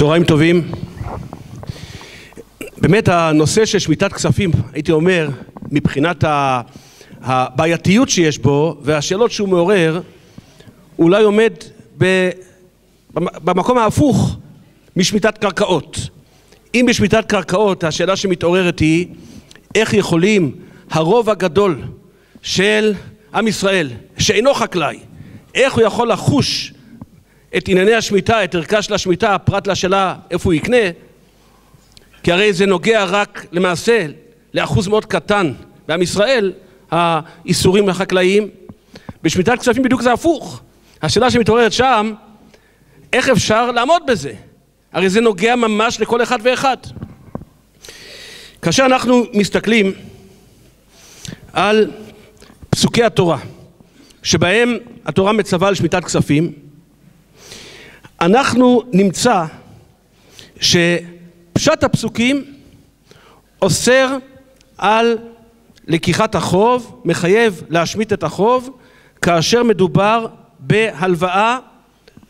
צהריים טובים. באמת הנושא של שמיטת כספים, הייתי אומר, מבחינת הבעייתיות שיש בו והשאלות שהוא מעורר, אולי עומד במקום ההפוך משמיטת קרקעות. אם בשמיטת קרקעות השאלה שמתעוררת היא איך יכולים הרוב הגדול של עם ישראל שאינו חקלאי, איך הוא יכול לחוש את ענייני השמיטה, את ערכה של השמיטה, פרט לשאלה איפה הוא יקנה, כי הרי זה נוגע רק למעשה לאחוז מאוד קטן בעם ישראל, האיסורים החקלאיים. בשמיטת כספים בדיוק זה הפוך. השאלה שמתעוררת שם, איך אפשר לעמוד בזה? הרי זה נוגע ממש לכל אחד ואחד. כאשר אנחנו מסתכלים על פסוקי התורה, שבהם התורה מצווה על שמיטת כספים, אנחנו נמצא שפשט הפסוקים אוסר על לקיחת החוב, מחייב להשמיט את החוב כאשר מדובר בהלוואה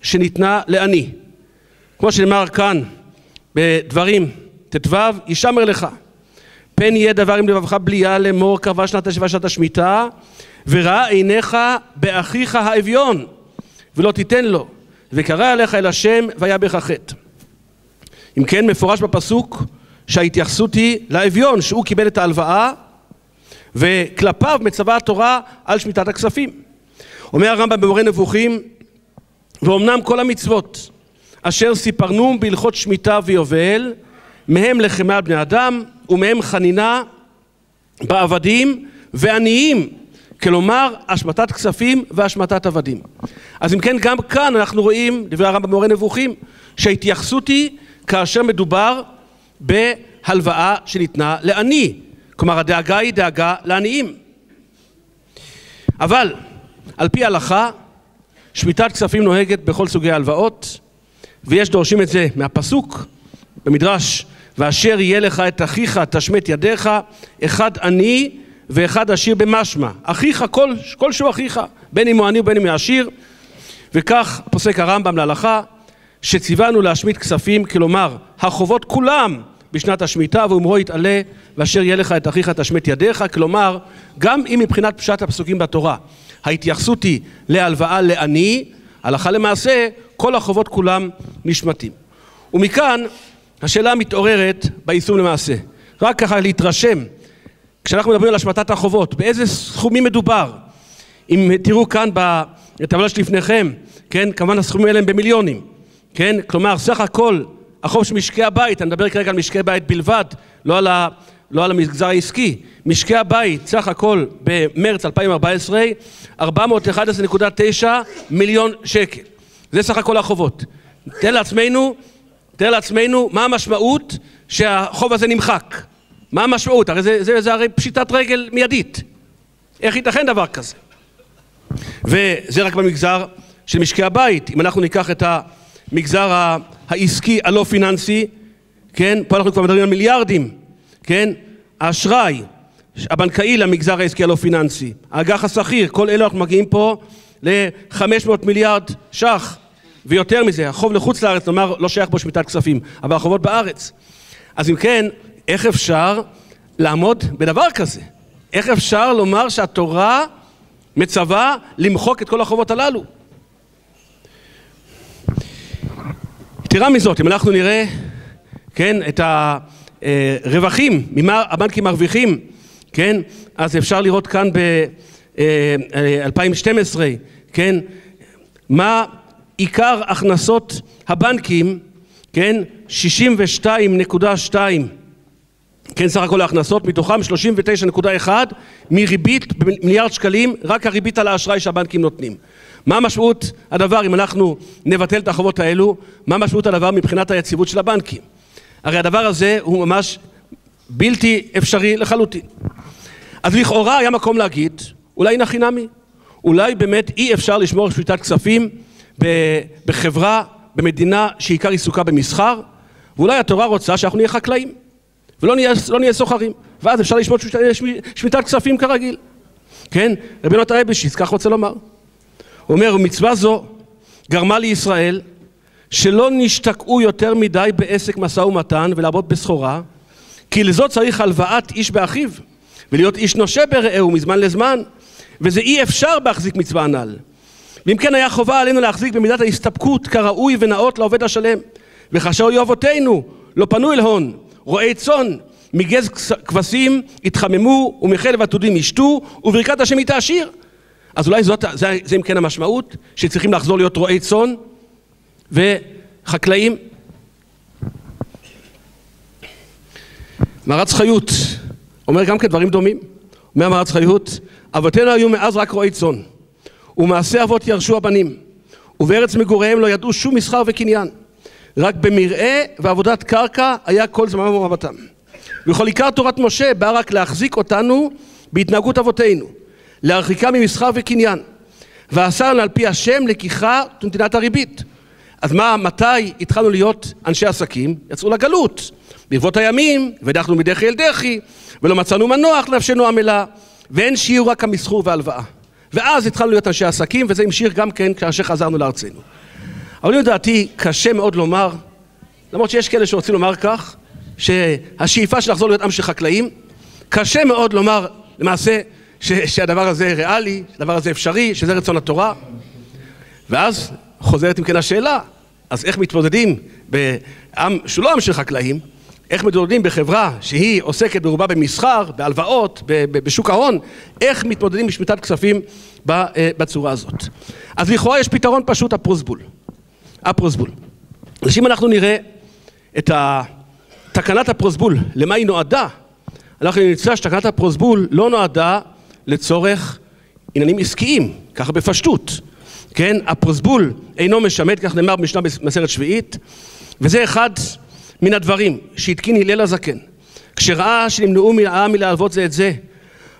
שניתנה לעני. כמו שנאמר כאן בדברים ט"ו, ישמר לך פן יהיה דבר עם לבבך בליה לאמור קרבה שנת השבעה שנת השמיטה וראה עיניך באחיך האביון ולא תיתן לו וקרא עליך אל השם והיה בך חטא. אם כן מפורש בפסוק שההתייחסות היא לאביון שהוא קיבל את ההלוואה וכלפיו מצווה התורה על שמיטת הכספים. אומר הרמב"ם במורה נבוכים ואומנם כל המצוות אשר סיפרנו בהלכות שמיטה ויובל מהם לחמי על בני אדם ומהם חנינה בעבדים ועניים כלומר השמטת כספים והשמטת עבדים. אז אם כן גם כאן אנחנו רואים דברי הרמב"ם במורה נבוכים שההתייחסות היא כאשר מדובר בהלוואה שניתנה לעני כלומר הדאגה היא דאגה לעניים אבל על פי ההלכה שמיטת כספים נוהגת בכל סוגי ההלוואות ויש דורשים את זה מהפסוק במדרש ואשר יהיה לך את אחיך תשמט ידיך אחד עני ואחד עשיר במשמע אחיך כל, כלשהו אחיך בין אם הוא עני ובין אם הוא עשיר. וכך פוסק הרמב"ם להלכה שציוונו להשמיט כספים כלומר החובות כולם בשנת השמיטה ואומרו יתעלה ואשר יהיה לך את אחיך תשמט ידיך. כלומר גם אם מבחינת פשט הפסוקים בתורה ההתייחסות היא להלוואה לעני הלכה למעשה כל החובות כולם נשמטים. ומכאן השאלה מתעוררת ביישום למעשה. רק ככה להתרשם כשאנחנו מדברים על השמטת החובות באיזה סכומים מדובר? אם תראו כאן בטבלה שלפניכם כן כמובן הסכומים האלה הם במיליונים כן? כלומר סך הכל החוב של משקי הבית אני מדבר כרגע על משקי בית בלבד לא על, ה, לא על המגזר העסקי משקי הבית סך הכל במרץ 2014 411.9 מיליון שקל. זה סך הכל החובות. תן לעצמנו תאר לעצמנו מה המשמעות שהחוב הזה נמחק מה המשמעות? הרי זה, זה, זה הרי פשיטת רגל מיידית. איך ייתכן דבר כזה? וזה רק במגזר של משקי הבית. אם אנחנו ניקח את המגזר העסקי הלא פיננסי כן? פה אנחנו כבר מדברים על מיליארדים כן? האשראי הבנקאי למגזר העסקי הלא פיננסי האג"ח השכיר כל אלה אנחנו מגיעים פה ל-500 מיליארד ש"ח. ויותר מזה החוב לחוץ לארץ נאמר לא שייך בו שמיטת כספים אבל החובות בארץ. אז אם כן איך אפשר לעמוד בדבר כזה? איך אפשר לומר שהתורה מצווה למחוק את כל החובות הללו? יתרה מזאת אם אנחנו נראה כן את הרווחים ממה הבנקים מרוויחים כן אז אפשר לראות כאן ב-2012 כן מה עיקר הכנסות הבנקים, כן, 62.2 כן, סך הכל ההכנסות, מתוכם 39.1 מריבית במיליארד שקלים, רק הריבית על האשראי שהבנקים נותנים. מה משמעות הדבר אם אנחנו נבטל את החובות האלו? מה משמעות הדבר מבחינת היציבות של הבנקים? הרי הדבר הזה הוא ממש בלתי אפשרי לחלוטין. אז לכאורה היה מקום להגיד, אולי נחי נמי, אולי באמת אי אפשר לשמור שביתת כספים בחברה, במדינה שעיקר עיסוקה במסחר, ואולי התורה רוצה שאנחנו נהיה חקלאים ולא נהיה, לא נהיה סוחרים, ואז אפשר לשמות שמיטת כספים כרגיל. כן? רבי נותן רבישיץ, כך רוצה לומר. הוא אומר, מצווה זו גרמה לישראל שלא נשתקעו יותר מדי בעסק משא ומתן ולעבוד בסחורה, כי לזאת צריך הלוואת איש באחיו, ולהיות איש נושה ברעהו מזמן לזמן, וזה אי אפשר בהחזיק מצווה הנ"ל. ואם כן היה חובה עלינו להחזיק במידת ההסתפקות כראוי ונאות לעובד השלם. וכאשר היו אבותינו לא פנו אל הון, רועי צאן, מגז כבשים יתחממו ומחלב עתודים ישתו וברכת השם היא תעשיר. אז אולי זאת, זה, זה אם כן המשמעות, שצריכים לחזור להיות רועי צאן וחקלאים. מרץ חיות אומר גם כן דברים דומים. אומר מרץ חיות, אבותינו היו מאז רק רועי צאן, ומעשה אבות ירשו הבנים, ובארץ מגוריהם לא ידעו שום מסחר וקניין, רק במרעה ועבודת קרקע היה כל זמנם ורבתם. וכל עיקר תורת משה בא רק להחזיק אותנו בהתנהגות אבותינו, להרחיקה ממסחר וקניין, ואסר לנו על פי השם לקיחה ונתינת הריבית. אז מה, מתי התחלנו להיות אנשי עסקים? יצאו לגלות. ברבות הימים, ודחנו מדחי אל דחי, ולא מצאנו מנוח לנפשנו עמלה, ואין שיעור רק המסחור והלוואה. ואז התחלנו להיות אנשי עסקים, וזה המשיך גם כן כאשר חזרנו לארצנו. אבל לדעתי קשה מאוד לומר, למרות שיש כאלה שרוצים לומר כך, שהשאיפה של לחזור להיות עם של חקלאים, קשה מאוד לומר למעשה ש, שהדבר הזה ריאלי, שהדבר הזה אפשרי, שזה רצון התורה. ואז חוזרת אם כן השאלה, אז איך מתמודדים בעם שהוא לא עם של חקלאים, איך מתמודדים בחברה שהיא עוסקת ברובה במסחר, בהלוואות, בשוק ההון, איך מתמודדים בשמיטת כספים אה, בצורה הזאת. אז לכאורה יש פתרון פשוט, הפרוסבול. הפרוסבול. אז אם אנחנו נראה את תקנת הפרוסבול, למה היא נועדה, אנחנו נמצא שתקנת הפרוסבול לא נועדה לצורך עניינים עסקיים, ככה בפשטות. כן, הפרוסבול אינו משמט, כך נאמר במשנה במסכת שביעית, וזה אחד מן הדברים שהתקין הלל הזקן, כשראה שנמנעו מהעם מלהלוות זה את זה,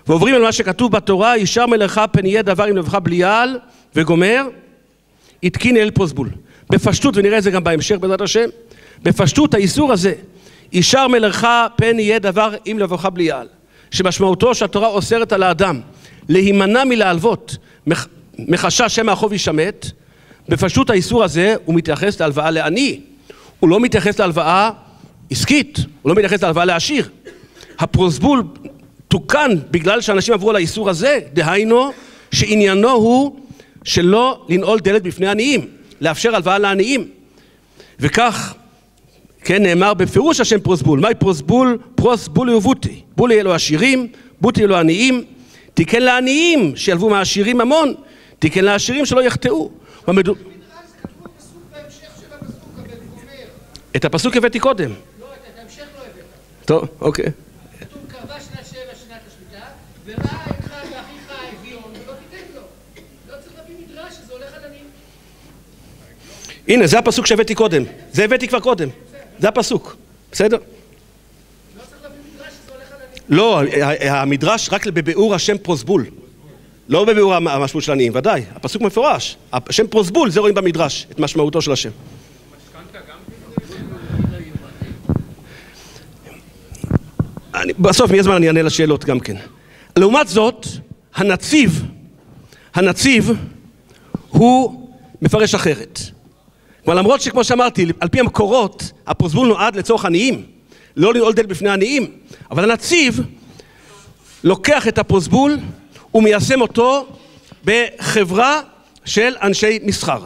ועוברים על מה שכתוב בתורה, ישר מלאכה פן יהיה דבר עם לבך בליעל, וגומר, התקין הלל פרוסבול. בפשטות, ונראה את זה גם בהמשך בעזרת השם, בפשטות האיסור הזה, ישר מלאכה פן יהיה דבר עם לבך בליעל, שמשמעותו שהתורה אוסרת על האדם להימנע מלהלוות מחשש שמא החוב יישמט, בפשטות האיסור הזה הוא מתייחס להלוואה לעני, הוא לא מתייחס להלוואה עסקית, הוא לא מתייחס להלוואה לעשיר. הפרוסבול תוקן בגלל שאנשים עברו על האיסור הזה, דהיינו שעניינו הוא שלא לנעול דלת בפני עניים, לאפשר הלוואה לעניים. וכך, כן, נאמר בפירוש השם פרוסבול. מהי פרוסבול? פרוסבול ובוטי. בולי אלו עשירים, בוטי אלו עניים. תיקן לעניים שילבו מהעשירים ממון, תיקן לעשירים שלא יחטאו. את הפסוק הבאתי קודם. לא, את ההמשך לא הבאת. טוב, אוקיי. כתוב קרבה שנת שבע שנת השמיטה, וראה אינך ואחיך האביון ולא תיתן לו. לא צריך להביא מדרש שזה הולך על עניים. הנה, זה הפסוק שהבאתי קודם. זה הבאתי כבר קודם. זה הפסוק. בסדר? לא, המדרש רק בביאור השם פרוסבול. לא בביאור המשמעות של עניים, ודאי. הפסוק מפורש. השם פרוסבול, זה רואים במדרש, את משמעותו של השם. אני, בסוף, אם זמן, אני אענה לשאלות גם כן. לעומת זאת, הנציב, הנציב הוא מפרש אחרת. כלומר, למרות שכמו שאמרתי, על פי המקורות, הפרוסבול נועד לצורך עניים, לא לנעול דלת בפני עניים, אבל הנציב לוקח את הפרוסבול ומיישם אותו בחברה של אנשי מסחר.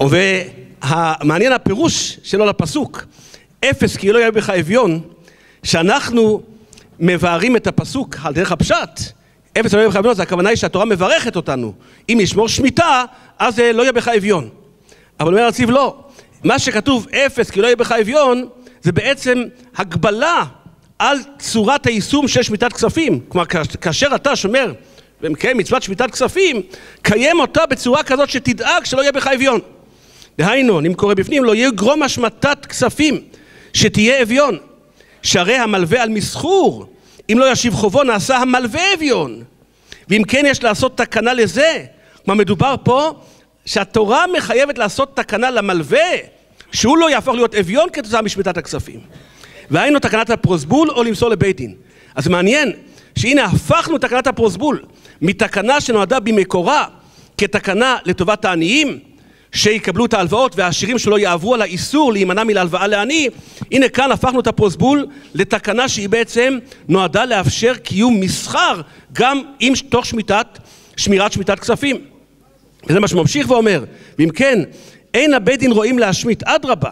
והמעניין הפירוש שלו לפסוק, אפס כי לא יהיה בך אביון, שאנחנו מבארים את הפסוק על דרך הפשט, אפס לא יהיה בך אביון, הכוונה היא שהתורה מברכת אותנו. אם נשמור שמיטה, אז לא יהיה בך אביון. אבל אומר הנציב לא. מה שכתוב אפס כי לא יהיה בך אביון, זה בעצם הגבלה על צורת היישום של שמיטת כספים. כלומר, כאשר אתה שומר ומקיים מצוות שמיטת כספים, קיים אותה בצורה כזאת שתדאג שלא יהיה בך אביון. דהיינו, אני קורא בפנים, לא יגרום השמטת כספים, שתהיה אביון. שהרי המלווה על מסחור, אם לא ישיב חובו, נעשה המלווה אביון. ואם כן, יש לעשות תקנה לזה. כלומר, מדובר פה שהתורה מחייבת לעשות תקנה למלווה, שהוא לא יהפוך להיות אביון כתוצאה משמיטת הכספים. והיינו תקנת הפרוסבול או למסור לבית דין. אז מעניין שהנה הפכנו תקנת הפרוסבול מתקנה שנועדה במקורה כתקנה לטובת העניים, שיקבלו את ההלוואות והעשירים שלא יעברו על האיסור להימנע מלהלוואה לעני, הנה כאן הפכנו את הפרוסבול לתקנה שהיא בעצם נועדה לאפשר קיום מסחר גם עם תוך שמיטת, שמירת שמיטת כספים. וזה מה שממשיך ואומר, ואם כן, אין הבית דין רואים להשמיט, אדרבה,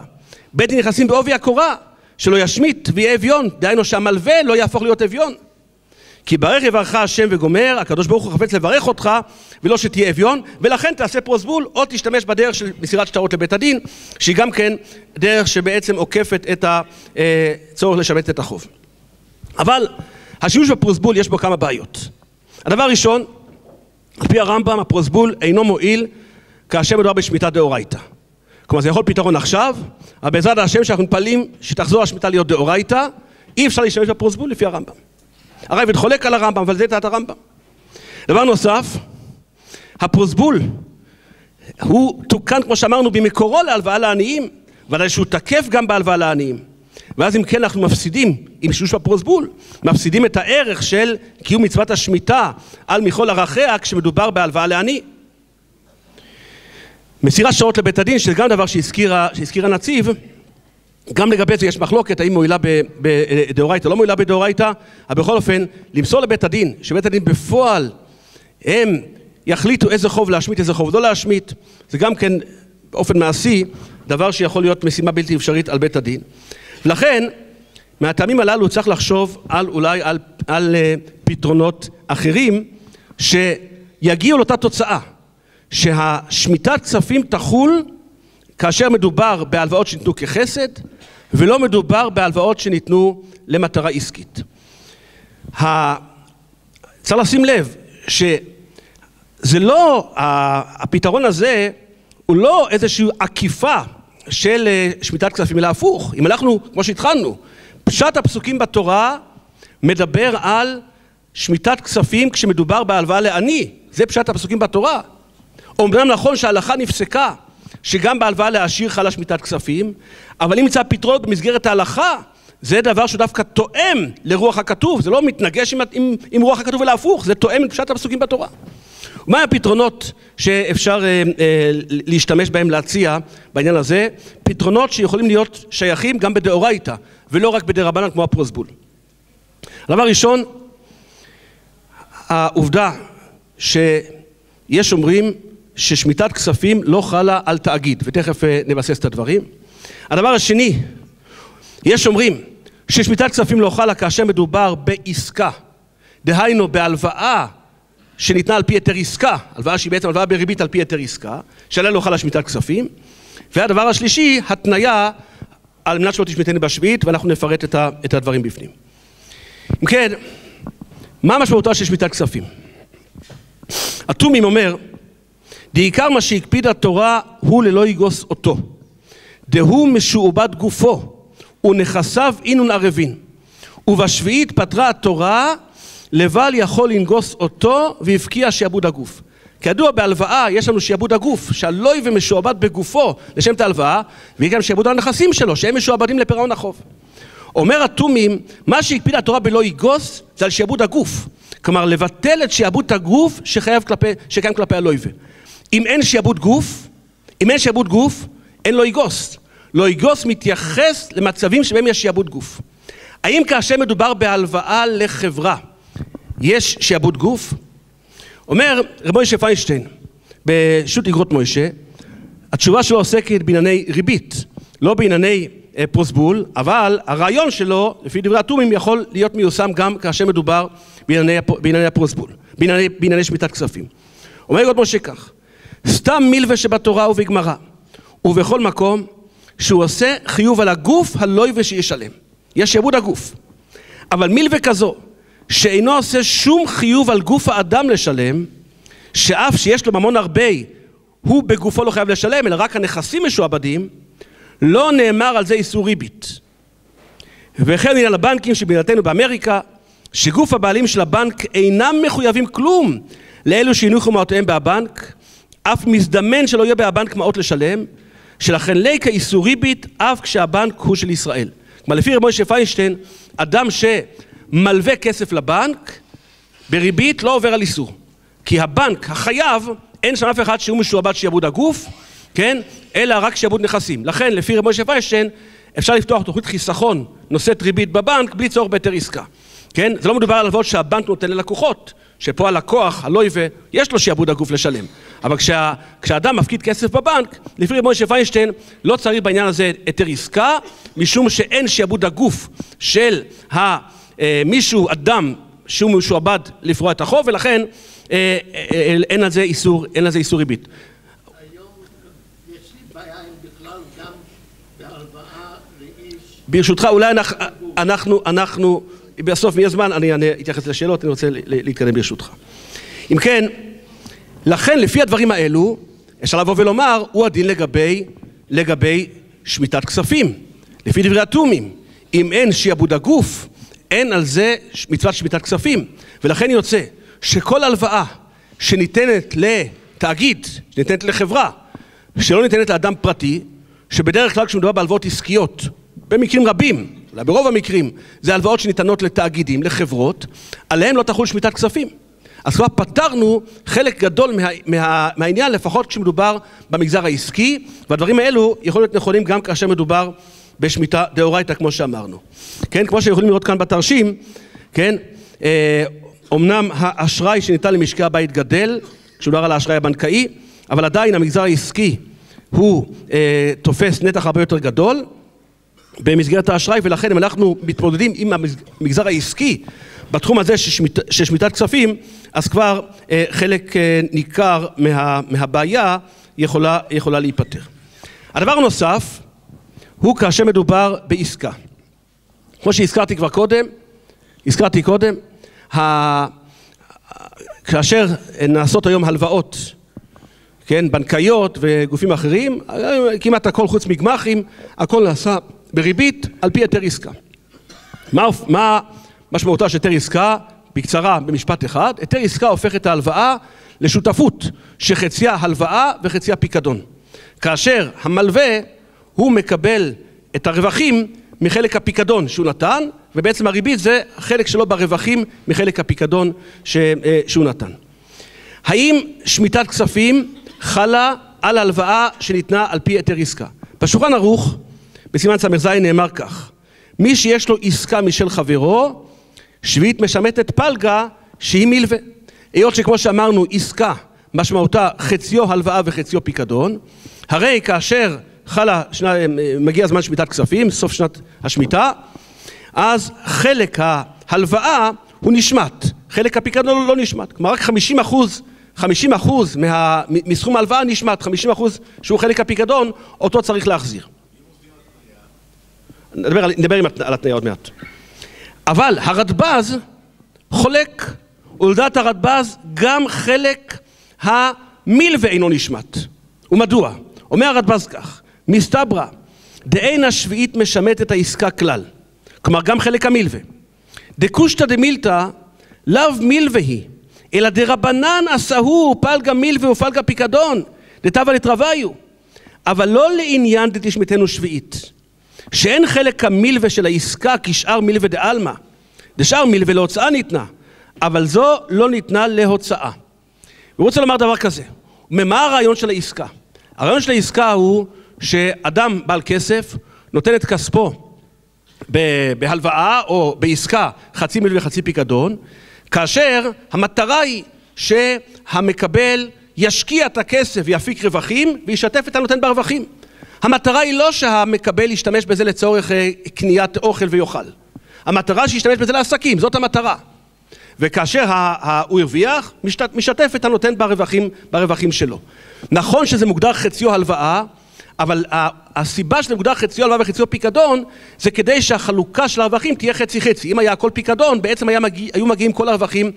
בית דין נכנסים בעובי הקורה, שלא ישמיט ויהיה אביון, דהיינו שהמלווה לא יהפוך להיות אביון. כי ברך יברך השם וגומר, הקדוש ברוך הוא חפץ לברך אותך, ולא שתהיה אביון, ולכן תעשה פרוסבול, או תשתמש בדרך של מסירת שטרות לבית הדין, שהיא גם כן דרך שבעצם עוקפת את הצורך לשמט את החוב. אבל השימוש בפרוסבול יש בו כמה בעיות. הדבר הראשון, על פי הרמב"ם הפרוסבול אינו מועיל כאשר מדובר בשמיטה דאורייתא. כלומר זה יכול פתרון עכשיו, אבל בעזרת השם שאנחנו מתפללים שתחזור השמיטה להיות דאורייתא, אי אפשר להשתמש בפרוסבול לפי הרמב"ם. הרייבד חולק על הרמב"ם, אבל זה דעת הרמב"ם. דבר נוסף, הפרוסבול הוא תוקן, כמו שאמרנו, במקורו להלוואה לעניים, ודאי שהוא תקף גם בהלוואה לעניים. ואז אם כן אנחנו מפסידים, עם שימוש בפרוסבול, מפסידים את הערך של קיום מצוות השמיטה על מכל ערכיה כשמדובר בהלוואה לעני. מסירת שעות לבית הדין, שזה גם דבר שהזכיר הנציב, גם לגבי זה יש מחלוקת, האם מועילה בדאורייתא, לא מועילה בדאורייתא, אבל בכל אופן, למסור לבית הדין, שבית הדין בפועל הם יחליטו איזה חוב להשמיט, איזה חוב לא להשמיט, זה גם כן באופן מעשי דבר שיכול להיות משימה בלתי אפשרית על בית הדין. לכן, מהטעמים הללו צריך לחשוב על אולי על, על uh, פתרונות אחרים שיגיעו לאותה תוצאה, שהשמיטת כספים תחול כאשר מדובר בהלוואות שניתנו כחסד ולא מדובר בהלוואות שניתנו למטרה עסקית. צריך לשים לב שזה לא, הפתרון הזה הוא לא איזושהי עקיפה של אה, שמיטת כספים, אלא הפוך. אם אנחנו, כמו שהתחלנו, פשט הפסוקים בתורה מדבר על שמיטת כספים כשמדובר בהלוואה לעני, זה פשט הפסוקים בתורה. אומנם נכון שההלכה נפסקה שגם בהלוואה לעשיר חלה שמיטת כספים, אבל אם נמצא פתרון במסגרת ההלכה, זה דבר שדווקא תואם לרוח הכתוב, זה לא מתנגש עם, עם, עם רוח הכתוב אלא הפוך, זה תואם את פשט הפסוקים בתורה. מה הפתרונות שאפשר אה, אה, להשתמש בהם להציע בעניין הזה? פתרונות שיכולים להיות שייכים גם בדאורייתא ולא רק בדרבנן כמו הפרוסבול. הדבר ראשון, העובדה שיש אומרים ששמיטת כספים לא חלה על תאגיד, ותכף אה, נבסס את הדברים. הדבר השני, יש אומרים ששמיטת כספים לא חלה כאשר מדובר בעסקה, דהיינו בהלוואה שניתנה על פי היתר עסקה, הלוואה שהיא בעצם הלוואה בריבית על פי היתר עסקה, שעליה לא חלה שמיטת כספים. והדבר השלישי, התניה על מנת שלא תשמיטני בשביעית, ואנחנו נפרט את הדברים בפנים. אם כן, מה משמעותה של שמיטת כספים? התומים אומר דעיקר מה שהקפיד התורה הוא ללא יגוס אותו. דהוא משועבד גופו ונכסיו אינון ערבין. ובשביעית פטרה התורה לבל יכול לנגוס אותו והבקיע שעבוד הגוף. כידוע בהלוואה יש לנו שעבוד הגוף, שהלוי ומשועבד בגופו לשם את ההלוואה, ויש גם שעבוד הנכסים שלו, שהם משועבדים לפירעון החוב. אומר התומים, מה שהקפיד התורה בלא יגוס זה על שעבוד הגוף. כלומר, לבטל את שעבוד הגוף שחייב כלפי, שקיים כלפי הלויבה. אם אין שעבוד גוף, אם אין שעבוד גוף, אין לו יגוס. לא יגוס מתייחס למצבים שבהם יש שעבוד גוף. האם כאשר מדובר בהלוואה לחברה, יש שעבוד גוף? אומר רב מוישה פיינשטיין בשו"ת אגרות מוישה, התשובה שלו עוסקת בענייני ריבית, לא בענייני אה, פרוסבול, אבל הרעיון שלו, לפי דברי התומים, יכול להיות מיושם גם כאשר מדובר בענייני, בענייני הפרוסבול, בענייני, בענייני שמיטת כספים. אומר אגרות מוישה כך, סתם מילווה שבתורה ובגמרא, ובכל מקום שהוא עושה חיוב על הגוף הלוי ושישלם. יש שעבוד הגוף. אבל מילווה כזו, שאינו עושה שום חיוב על גוף האדם לשלם, שאף שיש לו ממון הרבה, הוא בגופו לא חייב לשלם, אלא רק הנכסים משועבדים, לא נאמר על זה איסור ריבית. וכן עניין הבנקים שבמדינתנו באמריקה, שגוף הבעלים של הבנק אינם מחויבים כלום לאלו שהניחו מעותיהם בהבנק, אף מזדמן שלא יהיה בהבנק מעות לשלם, שלכן ליקה איסור ריבית אף כשהבנק הוא של ישראל. כלומר לפי רב משה פיינשטיין, אדם שמלווה כסף לבנק, בריבית לא עובר על איסור. כי הבנק, החייב, אין שם אף אחד שהוא משועבד שיעבוד הגוף, כן? אלא רק שיעבוד נכסים. לכן, לפי רב משה פיינשטיין, אפשר לפתוח תוכנית חיסכון נושאת ריבית בבנק בלי צורך בהיתר עסקה. כן? זה לא מדובר על הלוואות שהבנק נותן ללקוחות, שפה הלקוח, הלויבה, יש לו שיעבוד הגוף לשלם. אבל כשה, כשאדם מפקיד כסף בבנק, לפי רב משה פיינשטיין, לא צריך בעניין הזה היתר עסקה, משום שאין שיעבוד הגוף של ה, מישהו, אדם, שהוא משועבד לפרוע את החוב, ולכן אה, אה, אה, אין על זה איסור, אין על זה איסור ריבית. ברשותך, אולי אנחנו, אנחנו, בסוף, אם יהיה זמן, אני אתייחס לשאלות, אני רוצה להתקדם ברשותך. אם כן, לכן לפי הדברים האלו, אפשר לבוא ולומר, הוא הדין לגבי, לגבי שמיטת כספים. לפי דברי התומים, אם אין שיעבוד הגוף, אין על זה מצוות שמיטת כספים. ולכן יוצא שכל הלוואה שניתנת לתאגיד, שניתנת לחברה, שלא ניתנת לאדם פרטי, שבדרך כלל כשמדובר בהלוואות עסקיות, במקרים רבים, אולי ברוב המקרים, זה הלוואות שניתנות לתאגידים, לחברות, עליהם לא תחול שמיטת כספים. אז כבר פתרנו חלק גדול מה, מה, מהעניין, לפחות כשמדובר במגזר העסקי, והדברים האלו יכולים להיות נכונים גם כאשר מדובר בשמיטה דאורייתא, כמו שאמרנו. כן, כמו שיכולים לראות כאן בתרשים, כן, אה, אמנם האשראי שניתן למשקי הבית גדל, כשמדובר על האשראי הבנקאי, אבל עדיין המגזר העסקי הוא אה, תופס נתח הרבה יותר גדול במסגרת האשראי, ולכן אם אנחנו מתמודדים עם המגזר העסקי בתחום הזה של, שמיט, של שמיטת כספים, אז כבר אה, חלק אה, ניכר מה, מהבעיה יכולה, יכולה להיפתר. הדבר הנוסף הוא כאשר מדובר בעסקה. כמו שהזכרתי כבר קודם, הזכרתי קודם, ה... כאשר נעשות היום הלוואות, כן, בנקאיות וגופים אחרים, כמעט הכל חוץ מגמ"חים, הכל נעשה בריבית על פי היתר עסקה. מה, מה משמעותה של היתר עסקה? בקצרה, במשפט אחד, היתר עסקה הופך את ההלוואה לשותפות שחציה הלוואה וחציה פיקדון. כאשר המלווה הוא מקבל את הרווחים מחלק הפיקדון שהוא נתן, ובעצם הריבית זה החלק שלו ברווחים מחלק הפיקדון ש, שהוא נתן. האם שמיטת כספים חלה על הלוואה שניתנה על פי היתר עסקה? בשולחן ערוך, בסימן ס"ז נאמר כך: מי שיש לו עסקה משל חברו, שביעית משמטת פלגה שהיא מלווה. היות שכמו שאמרנו, עסקה משמעותה חציו הלוואה וחציו פיקדון, הרי כאשר חלה, שנה, מגיע זמן שמיטת כספים, סוף שנת השמיטה, אז חלק ההלוואה הוא נשמט, חלק הפיקדון לא נשמט, כלומר רק 50 אחוז, 50 אחוז מה, מסכום ההלוואה נשמט, 50 אחוז שהוא חלק הפיקדון, אותו צריך להחזיר. נדבר, נדבר על התניה עוד מעט. אבל הרדב"ז חולק, ולדעת הרדב"ז גם חלק המילווה אינו נשמט. ומדוע? אומר הרדב"ז כך, מסתברא דאין השביעית משמט את העסקה כלל, כלומר גם חלק המילווה. דקושטא דמילתא לאו מילווה היא, אלא דרבנן עשהו פלגה מילווה ופלגה פיקדון, דתבה לתרוויו. אבל לא לעניין דתשמטנו שביעית, שאין חלק המילווה של העסקה כשאר מילווה דעלמא, דשאר מילווה להוצאה ניתנה, אבל זו לא ניתנה להוצאה. והוא רוצה לומר דבר כזה, ממה הרעיון של העסקה? הרעיון של העסקה הוא שאדם בעל כסף נותן את כספו בהלוואה או בעסקה חצי מיל וחצי פיקדון, כאשר המטרה היא שהמקבל ישקיע את הכסף ויפיק רווחים וישתף את הנותן ברווחים. המטרה היא לא שהמקבל ישתמש בזה לצורך קניית אוכל ויאכל. המטרה שישתמש בזה לעסקים, זאת המטרה. וכאשר הוא הרוויח, משתף את הנותן ברווחים, ברווחים שלו. נכון שזה מוגדר חציו הלוואה, אבל הסיבה שזה מוגדר חציו הלוואה וחציו פיקדון זה כדי שהחלוקה של הרווחים תהיה חצי חצי. אם היה הכל פיקדון, בעצם היה מגיע, היו מגיעים כל הרווחים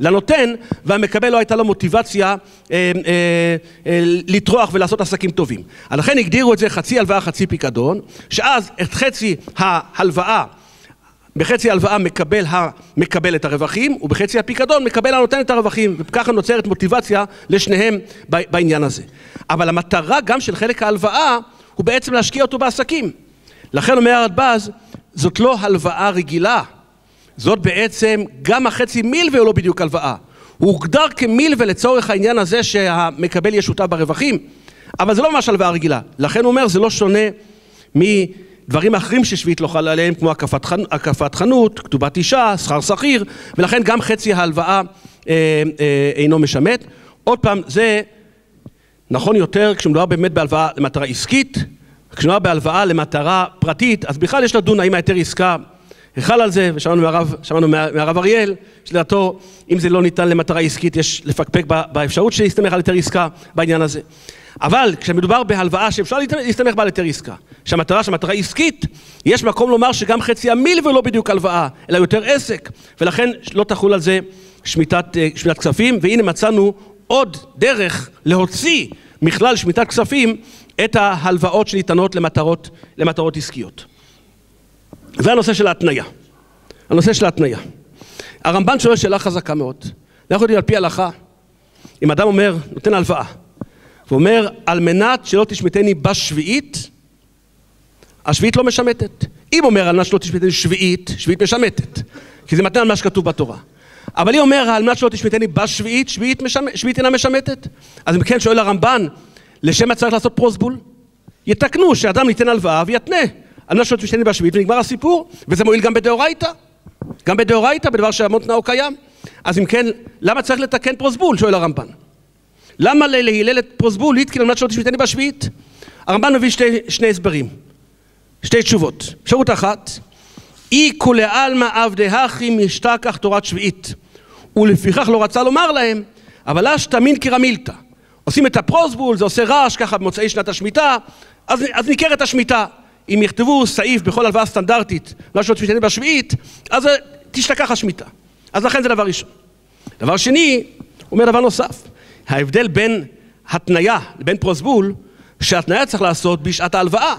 לנותן, והמקבל לא הייתה לו מוטיבציה אה, אה, אה, לטרוח ולעשות עסקים טובים. לכן הגדירו את זה חצי הלוואה חצי פיקדון, שאז את חצי ההלוואה בחצי ההלוואה מקבל המקבל את הרווחים ובחצי הפיקדון מקבל הנותן את הרווחים וככה נוצרת מוטיבציה לשניהם בעניין הזה. אבל המטרה גם של חלק ההלוואה הוא בעצם להשקיע אותו בעסקים. לכן אומר הרדב"ז זאת לא הלוואה רגילה זאת בעצם גם החצי מילווה הוא לא בדיוק הלוואה הוא הוגדר כמילווה לצורך העניין הזה שהמקבל יהיה שותף ברווחים אבל זה לא ממש הלוואה רגילה. לכן הוא אומר, זה לא שונה מדברים אחרים ששביעית לא חלה עליהם, כמו הקפת, חנ... הקפת חנות, כתובת אישה, שכר שכיר, ולכן גם חצי ההלוואה אה, אה, אינו משמט. עוד פעם, זה נכון יותר כשמדובר באמת בהלוואה למטרה עסקית, כשמדובר בהלוואה למטרה פרטית, אז בכלל יש לדון האם ההיתר עסקה החל על זה, ושמענו מהרב, שמענו מהרב אריאל, שלדעתו אם זה לא ניתן למטרה עסקית יש לפקפק באפשרות שיסתמך על היתר עסקה בעניין הזה. אבל כשמדובר בהלוואה שאפשר להסתמך בה על היתר עסקה, שהמטרה שהמטרה עסקית, יש מקום לומר שגם חצי המיל ולא בדיוק הלוואה, אלא יותר עסק, ולכן לא תחול על זה שמיטת, אה, שמיטת כספים, והנה מצאנו עוד דרך להוציא מכלל שמיטת כספים את ההלוואות שניתנות למטרות, למטרות עסקיות. זה הנושא של ההתניה. הנושא של ההתניה. הרמב"ן שואל שאלה חזקה מאוד. אנחנו יודעים על פי הלכה, אם אדם אומר, נותן הלוואה, ואומר, על מנת שלא תשמטני בשביעית, השביעית לא משמטת. אם אומר על מנת שלא תשמטני שביעית, שביעית משמטת. כי זה מתן על מה שכתוב בתורה. אבל אם אומר על מנת שלא תשמטני בשביעית, שביעית, משמט, שביעית אינה משמטת. אז אם כן שואל הרמב"ן, לשם מה צריך לעשות פרוסבול? יתקנו שאדם ייתן הלוואה ויתנה. מנת שלא תשמטני בשביעית ונגמר הסיפור, וזה מועיל גם בדאורייתא. גם בדאורייתא, בדבר שהמון תנאו קיים. אז אם כן, למה צריך לתקן פרוסבול? שואל הרמב"ן. למה להילל את פרוסבול התקין על מנת שלא תשמטני בשביעית? הרמב"ן מביא שתי, שני הסברים, שתי תשובות. אפשרות אחת, אי כולי עלמא עבדי הכי משתכח תורת שביעית ולפיכך לא רצה לומר להם אבל אשתא מינקרא מילתא עושים את הפרוסבול זה עושה רעש ככה במוצאי שנת השמיטה אז, אז ניכרת השמיטה אם יכתבו סעיף בכל הלוואה סטנדרטית לא שלא תשמטני בשביעית אז תשתכח השמיטה. אז לכן זה דבר ראשון. דבר שני הוא אומר דבר נוסף ההבדל בין התניה לבין פרוסבול שהתניה צריך לעשות בשעת ההלוואה.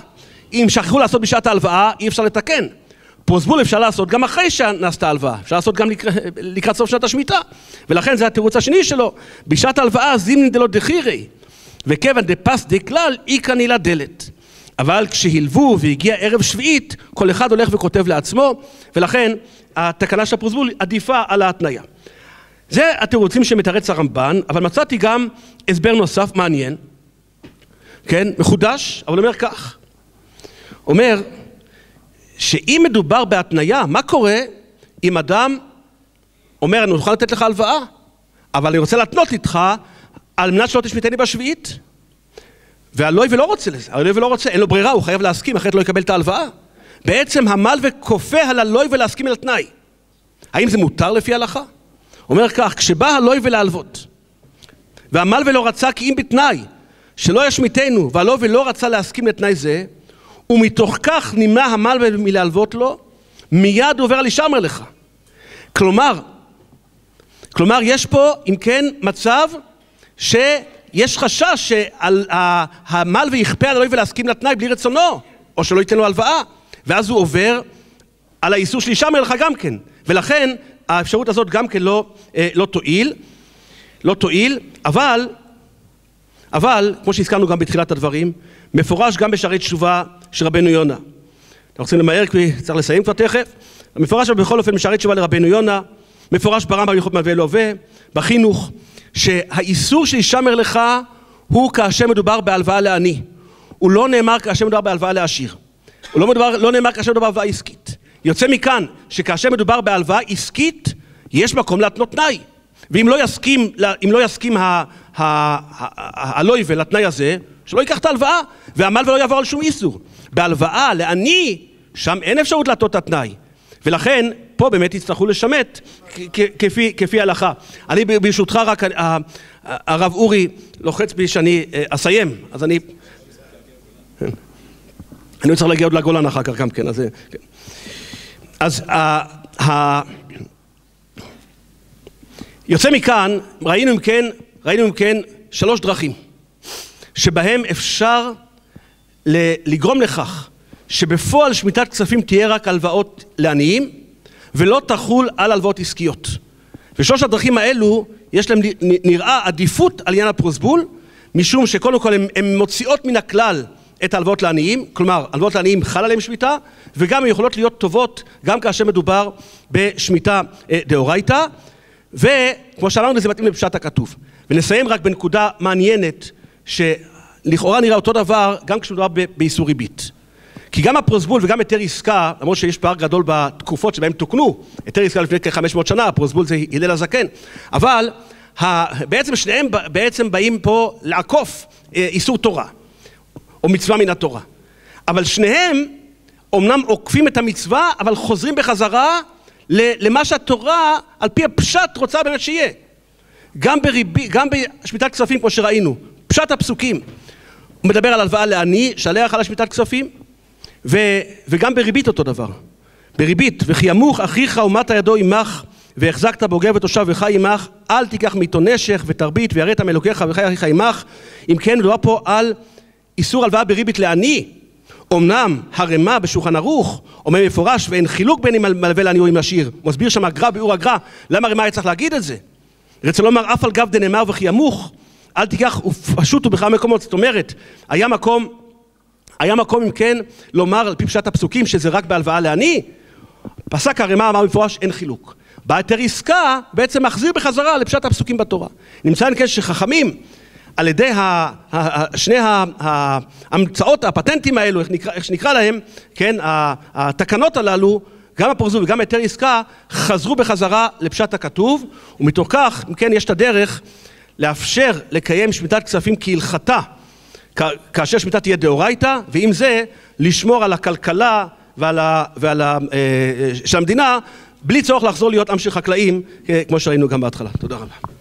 אם שכחו לעשות בשעת ההלוואה אי אפשר לתקן. פרוסבול אפשר לעשות גם אחרי שנעשתה הלוואה, אפשר לעשות גם לקראת, לקראת סוף שנת השמיטה. ולכן זה התירוץ השני שלו, בשעת ההלוואה זימנין דלא דחירי וכיוון דפס דכלל איכא נילה דלת אבל כשהלוו והגיע ערב שביעית כל אחד הולך וכותב לעצמו ולכן התקנה של הפרוסבול עדיפה על ההתניה. זה התירוצים שמתרץ הרמב"ן אבל מצאתי גם הסבר נוסף מעניין כן? מחודש אבל אומר כך. אומר שאם מדובר בהתניה, מה קורה אם אדם אומר, אני מוכן לתת לך הלוואה, אבל אני רוצה להתנות איתך על מנת שלא תשמיטני בשביעית? והלוי ולא רוצה לזה, הלוי ולא רוצה, אין לו ברירה, הוא חייב להסכים, אחרת לא יקבל את ההלוואה. בעצם המלווה כופה על הלוי ולהסכים על התנאי. האם זה מותר לפי ההלכה? אומר כך, כשבא הלוי ולהלוות, והמלווה לא רצה כי אם בתנאי שלא ישמיטנו, והלוי לא רצה להסכים לתנאי זה, ומתוך כך נמנע המלווה מלהלוות לו, מיד עובר על ישמר לך. כלומר, כלומר יש פה אם כן מצב שיש חשש שהמלווה יכפה על הלווה להסכים לתנאי בלי רצונו, או שלא ייתן לו הלוואה, ואז הוא עובר על האיסור של ישמר לך גם כן, ולכן האפשרות הזאת גם כן לא, אה, לא תועיל, לא תועיל, אבל, אבל, כמו שהזכרנו גם בתחילת הדברים, מפורש גם בשערי תשובה של רבנו יונה. אתם רוצים למהר כי צריך לסיים כבר תכף? מפורש בכל אופן בשערי תשובה לרבנו יונה, מפורש ברמב"ם הלכות מלווה לווה, בחינוך, שהאיסור שישמר לך הוא כאשר מדובר בהלוואה לעני. הוא לא נאמר כאשר מדובר בהלוואה לעשיר. הוא לא, מדובר, לא נאמר כאשר מדובר בהלוואה עסקית. יוצא מכאן שכאשר מדובר בהלוואה עסקית, יש מקום להתנות תנאי. ואם לא יסכים, לא יסכים הלויבל לתנאי הזה, שלא ייקח את ההלוואה, והמלווה לא יעבור על שום איסור. בהלוואה לעני, שם אין אפשרות להטות את התנאי. ולכן, פה באמת יצטרכו לשמט כפי, כפי הלכה. אני ברשותך רק, הרב אורי לוחץ בי שאני אה, אסיים, אז אני... אני צריך להגיע עוד לגולן אחר כך גם כן, אז... כן. אז ה... יוצא מכאן, ראינו אם כן, ראינו אם כן שלוש דרכים. שבהם אפשר לגרום לכך שבפועל שמיטת כספים תהיה רק הלוואות לעניים ולא תחול על הלוואות עסקיות. ושלוש הדרכים האלו יש להם נראה עדיפות על עניין הפרוסבול משום שקודם כל הן מוציאות מן הכלל את ההלוואות לעניים, כלומר הלוואות לעניים חל עליהן שמיטה וגם הן יכולות להיות טובות גם כאשר מדובר בשמיטה אה, דאורייתא וכמו שאמרנו זה מתאים לפשט הכתוב. ונסיים רק בנקודה מעניינת ש... לכאורה נראה אותו דבר גם כשמדובר באיסור ריבית. כי גם הפרוסבול וגם היתר עסקה, למרות שיש פער גדול בתקופות שבהן תוקנו, היתר עסקה לפני כ-500 שנה, הפרוסבול זה הלל הזקן, אבל בעצם שניהם בעצם באים פה לעקוף אה, איסור תורה, או מצווה מן התורה. אבל שניהם אומנם עוקפים את המצווה, אבל חוזרים בחזרה למה שהתורה על פי הפשט רוצה באמת שיהיה. גם, בריבי, גם בשמיטת כספים כמו שראינו, פשט הפסוקים. הוא מדבר על הלוואה לעני, שעליה חלה שמיטת כספים, ו, וגם בריבית אותו דבר. בריבית, וכי ימוך אחיך ומטה ידו עמך והחזקת בוגר ותושב וחי עמך, אל תיקח מאיתו נשך ותרבית ויראת מאלוקיך וחי אחיך עמך. אם כן, מדובר פה על איסור הלוואה בריבית לעני. אמנם הרמה בשולחן ערוך אומר מפורש ואין חילוק בין אם מלווה לעני או אם לעשיר. הוא מסביר שם הגר"א ביאור הגר"א למה הרמה היה צריך להגיד את זה. רצה לומר אף על גב דנאמר וכי ימוך אל תיקח ופשוט ובכמה מקומות זאת אומרת היה מקום היה מקום אם כן לומר על פי פשט הפסוקים שזה רק בהלוואה לעני? פסק הרמ"א אמר במפורש אין חילוק. בהיתר עסקה בעצם מחזיר בחזרה לפשט הפסוקים בתורה. נמצא אם כן שחכמים על ידי שני ההמצאות הפטנטים האלו איך, נקרא, איך שנקרא להם כן התקנות הללו גם הפרזות וגם היתר עסקה חזרו בחזרה לפשט הכתוב ומתוך כך אם כן יש את הדרך לאפשר לקיים שמיטת כספים כהלכתה כאשר שמיטה תהיה דאורייתא ועם זה לשמור על הכלכלה ועל ה, ועל ה, אה, של המדינה בלי צורך לחזור להיות עם של חקלאים כמו שראינו גם בהתחלה. תודה רבה.